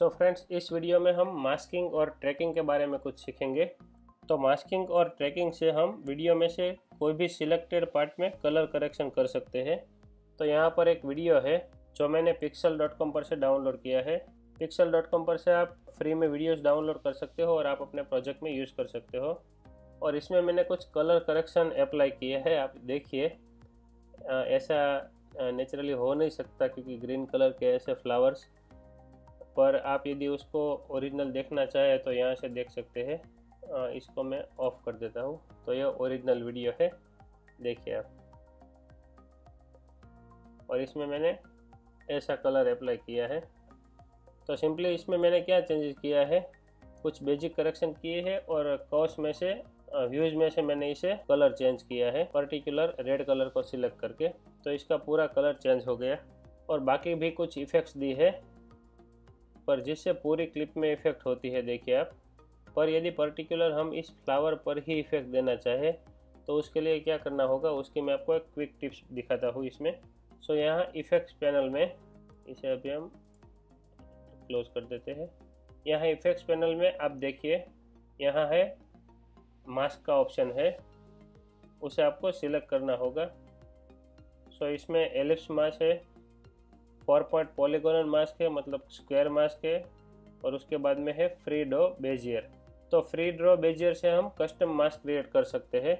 सो so friends इस video में हम मास्किंग और ट्रैकिंग के बारे में कुछ सीखेंगे। तो मास्किंग और ट्रैकिंग से हम वीडियो में से कोई भी सिलेक्टेड पार्ट में कलर करेक्शन कर सकते हैं। तो यहाँ पर एक वीडियो है, जो मैंने पिक्सल डॉट कॉम पर से डाउनलोड किया है। पिक्सल डॉट कॉम पर से आप फ्री में वीडियोस डाउनलोड कर सकते हो और आप अपने प्रोजेक्ट में यूज़ कर सकते हो। और इसमें मैंने कुछ कलर करेक्शन अप्लाई किए हैं, आप देखिए। ऐसा नेचुरली हो नहीं सकता, क्योंकि ग्रीन कलर के ऐसे फ्लावर्स पर आप यदि उसको ओरिजिनल देखना चाहे तो यहाँ से देख सकते हैं। इसको मैं ऑफ़ कर देता हूँ। तो यह ओरिजिनल वीडियो है। देखिए आप। और इसमें मैंने ऐसा कलर अप्लाई किया है। तो सिंपली इसमें मैंने क्या चेंजेस किया है? कुछ बेसिक करेक्शन किए हैं और कॉस में से व्यूज़ में से मैंने इसे कलर चेंज किया है। पर्टिकुलर रेड कलर को सिलेक्ट करके। तो इसका पूरा कलर चेंज हो गया। और बाकी भी कुछ इफ़ेक्ट्स दी है। पर जिससे पूरी क्लिप में इफ़ेक्ट होती है, देखिए आप। पर यदि पर्टिकुलर हम इस फ्लावर पर ही इफ़ेक्ट देना चाहें तो उसके लिए क्या करना होगा, उसकी मैं आपको एक क्विक टिप्स दिखाता हूँ इसमें। सो, यहाँ इफ़ेक्ट्स पैनल में, इसे अभी हम क्लोज कर देते हैं। यहाँ इफ़ेक्ट्स पैनल में आप देखिए, यहाँ है, मास्क का ऑप्शन है। उसे आपको सिलेक्ट करना होगा। सो, इसमें एलिप्स मास्क है। फोर पॉइंट पॉलीगोनल मास्क है मतलब स्क्वायर मास्क है, और उसके बाद में है फ्री डो बेजियर तो फ्री ड्रॉ बेजियर से हम कस्टम मास्क क्रिएट कर सकते हैं।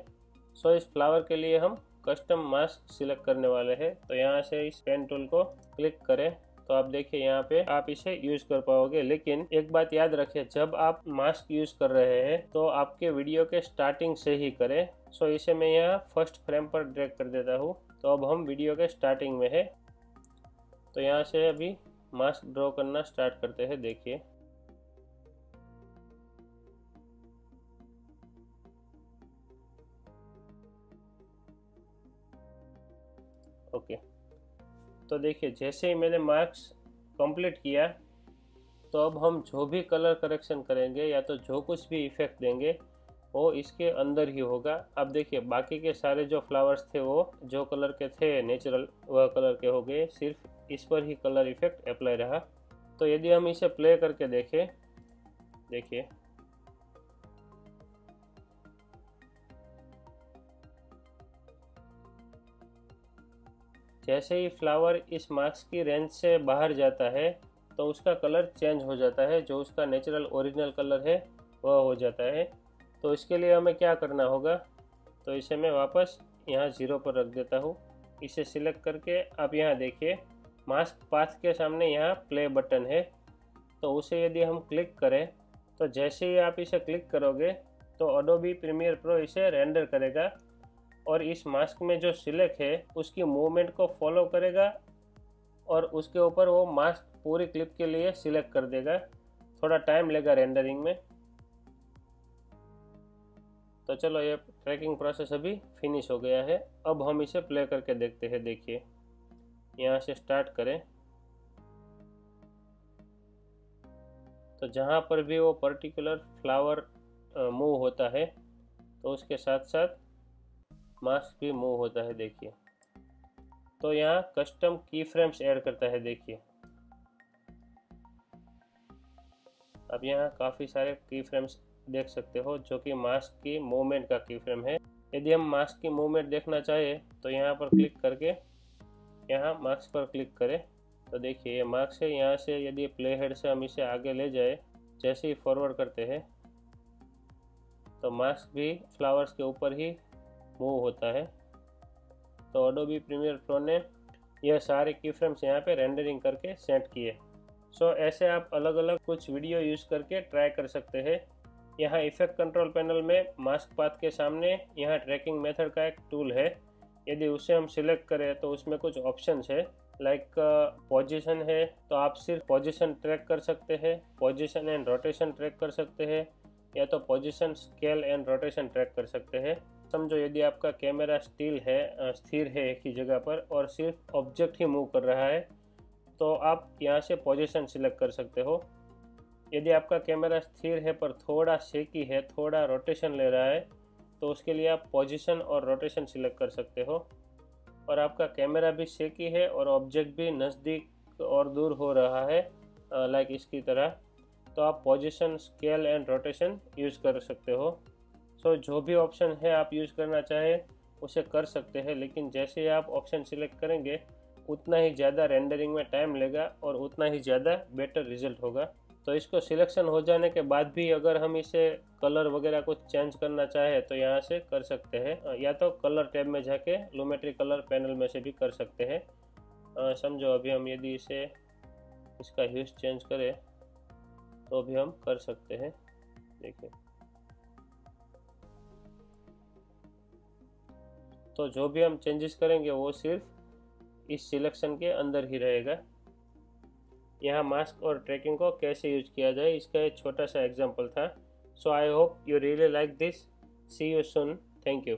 सो इस फ्लावर के लिए हम कस्टम मास्क सिलेक्ट करने वाले हैं। तो यहाँ से इस पेन टूल को क्लिक करें। तो आप देखिए यहाँ पे आप इसे यूज़ कर पाओगे। लेकिन एक बात याद रखें, जब आप मास्क यूज़ कर रहे हैं तो आपके वीडियो के स्टार्टिंग से ही करें। सो इसे मैं यहाँ फ़र्स्ट फ्रेम पर ड्रैग कर देता हूँ। तो अब हम वीडियो के स्टार्टिंग में है। तो यहाँ से अभी मास्क ड्रॉ करना स्टार्ट करते हैं, देखिए। ओके तो देखिए, जैसे ही मैंने मार्क्स कंप्लीट किया तो अब हम जो भी कलर करेक्शन करेंगे या तो जो कुछ भी इफ़ेक्ट देंगे, वो इसके अंदर ही होगा। अब देखिए, बाकी के सारे जो फ्लावर्स थे वो, जो कलर के थे नेचुरल वह कलर के हो गए, सिर्फ़ इस पर ही कलर इफ़ेक्ट अप्लाई रहा। तो यदि हम इसे प्ले करके देखें, देखिए। जैसे ही फ्लावर इस मार्क्स की रेंज से बाहर जाता है तो उसका कलर चेंज हो जाता है, जो उसका नेचुरल ओरिजिनल कलर है, वह हो जाता है। तो इसके लिए हमें क्या करना होगा? तो इसे मैं वापस यहाँ ज़ीरो पर रख देता हूँ। इसे सिलेक्ट करके आप यहाँ देखिए। मास्क पाथ के सामने यहाँ प्ले बटन है। तो उसे यदि हम क्लिक करें तो जैसे ही आप इसे क्लिक करोगे तो अडोबी प्रीमियर प्रो इसे रेंडर करेगा और इस मास्क में जो सिलेक्ट है, उसकी मूवमेंट को फॉलो करेगा और उसके ऊपर वो मास्क पूरी क्लिप के लिए सिलेक्ट कर देगा। थोड़ा टाइम लेगा रेंडरिंग में। तो चलो ये ट्रैकिंग प्रोसेस अभी फिनिश हो गया है। अब हम इसे प्ले करके देखते हैं, देखिए। यहाँ से स्टार्ट करें। तो जहाँ पर भी वो पर्टिकुलर फ्लावर मूव होता है तो उसके साथ साथ मास्क भी मूव होता है, देखिए। तो यहाँ कस्टम की फ्रेम्स ऐड करता है, देखिए। अब यहाँ काफ़ी सारे की फ्रेम्स देख सकते हो, जो कि मास्क की मूवमेंट का की फ्रेम है। यदि हम मास्क की मूवमेंट देखना चाहे तो यहाँ पर क्लिक करके यहाँ मार्क्स पर क्लिक करें। तो देखिए, ये मार्क्स है। यहाँ से यदि प्ले हेड से हम इसे आगे ले जाए, जैसे ही फॉरवर्ड करते हैं तो मास्क भी फ्लावर्स के ऊपर ही मूव होता है। तो अडोबी प्रीमियर प्रो ने यह सारे की फ्रेम्स यहाँ पे रेंडरिंग करके सेट किए। सो ऐसे आप अलग अलग कुछ वीडियो यूज़ करके ट्राई कर सकते हैं। यहाँ इफ़ेक्ट कंट्रोल पैनल में मास्क पाथ के सामने यहाँ ट्रैकिंग मेथड का एक टूल है। यदि उसे हम सिलेक्ट करें तो उसमें कुछ ऑप्शन है लाइक पोजीशन है तो आप सिर्फ़ पोजीशन ट्रैक कर सकते हैं पोजीशन एंड रोटेशन ट्रैक कर सकते हैं, या तो position scale and rotation track कर सकते हैं। समझो यदि आपका कैमरा स्टिल है स्थिर है एक ही जगह पर और सिर्फ़ ऑब्जेक्ट ही मूव कर रहा है तो आप यहाँ से पोजीशन सिलेक्ट कर सकते हो। यदि आपका कैमरा स्थिर है पर थोड़ा शेकी है, थोड़ा रोटेशन ले रहा है तो उसके लिए आप पोजीशन और रोटेशन सिलेक्ट कर सकते हो। और आपका कैमरा भी शेकी है और ऑब्जेक्ट भी नज़दीक और दूर हो रहा है लाइक इसकी तरह। तो आप position scale and rotation use कर सकते हो। सो so, जो भी ऑप्शन है आप यूज़ करना चाहें उसे कर सकते हैं लेकिन जैसे आप ऑप्शन सिलेक्ट करेंगे उतना ही ज़्यादा रेंडरिंग में टाइम लेगा और उतना ही ज़्यादा बेटर रिज़ल्ट होगा। तो इसको सिलेक्शन हो जाने के बाद भी अगर हम इसे कलर वगैरह को चेंज करना चाहे तो यहाँ से कर सकते हैं। या तो कलर टैब में जाके लूमेट्री कलर पैनल में से भी कर सकते हैं। समझो अभी हम यदि इसे इसका ह्यूज चेंज करें तो भी हम कर सकते हैं। देखिए। तो जो भी हम चेंजेस करेंगे वो सिर्फ़ इस सिलेक्शन के अंदर ही रहेगा। यहाँ मास्क और ट्रैकिंग को कैसे यूज़ किया जाए, इसका एक छोटा सा एग्ज़ाम्पल था। So I hope you really like this see you soon thank you